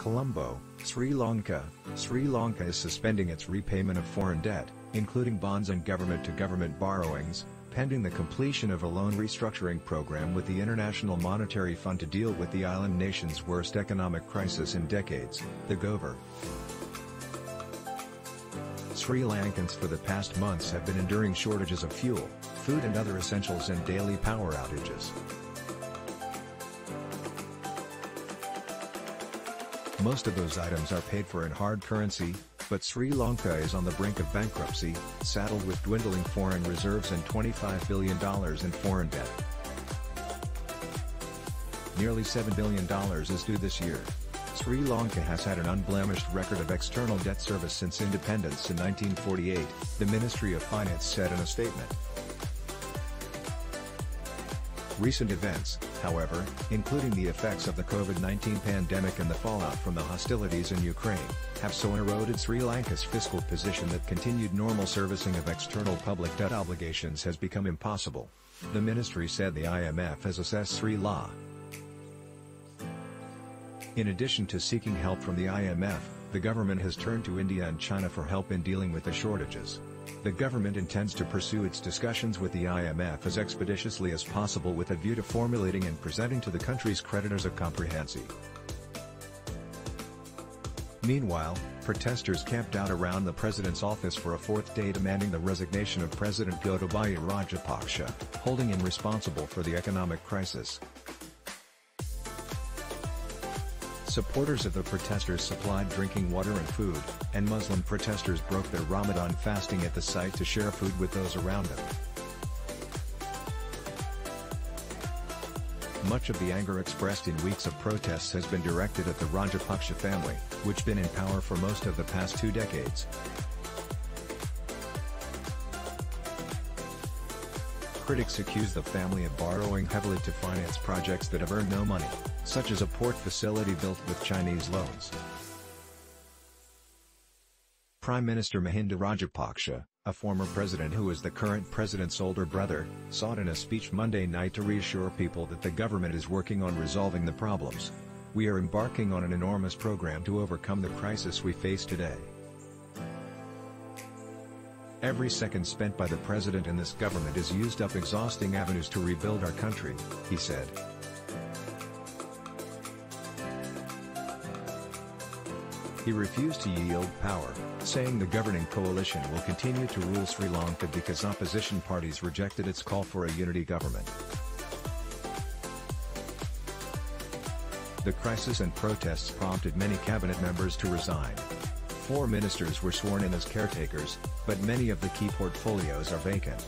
Colombo, Sri Lanka, Sri Lanka is suspending its repayment of foreign debt, including bonds and government-to-government borrowings, pending the completion of a loan restructuring program with the International Monetary Fund to deal with the island nation's worst economic crisis in decades, the GOVER. Sri Lankans for the past months have been enduring shortages of fuel, food and other essentials and daily power outages. Most of those items are paid for in hard currency, but Sri Lanka is on the brink of bankruptcy, saddled with dwindling foreign reserves and $25 billion in foreign debt. Nearly $7 billion is due this year. Sri Lanka has had an unblemished record of external debt service since independence in 1948, the Ministry of Finance said in a statement. Recent events, however, including the effects of the COVID-19 pandemic and the fallout from the hostilities in Ukraine, have so eroded Sri Lanka's fiscal position that continued normal servicing of external public debt obligations has become impossible. The ministry said the IMF has assessed Sri Lanka. In addition to seeking help from the IMF, the government has turned to India and China for help in dealing with the shortages. The government intends to pursue its discussions with the IMF as expeditiously as possible with a view to formulating and presenting to the country's creditors a comprehensive. Meanwhile, protesters camped out around the president's office for a fourth day demanding the resignation of President Gotabaya Rajapaksa, holding him responsible for the economic crisis. Supporters of the protesters supplied drinking water and food, and Muslim protesters broke their Ramadan fasting at the site to share food with those around them. Much of the anger expressed in weeks of protests has been directed at the Rajapaksa family, which been in power for most of the past two decades. Critics accuse the family of borrowing heavily to finance projects that have earned no money, such as a port facility built with Chinese loans. Prime Minister Mahinda Rajapaksa, a former president who is the current president's older brother, sought in a speech Monday night to reassure people that the government is working on resolving the problems. We are embarking on an enormous program to overcome the crisis we face today. Every second spent by the president and this government is used up exhausting avenues to rebuild our country, he said. He refused to yield power, saying the governing coalition will continue to rule Sri Lanka because opposition parties rejected its call for a unity government. The crisis and protests prompted many cabinet members to resign. Four ministers were sworn in as caretakers, but many of the key portfolios are vacant.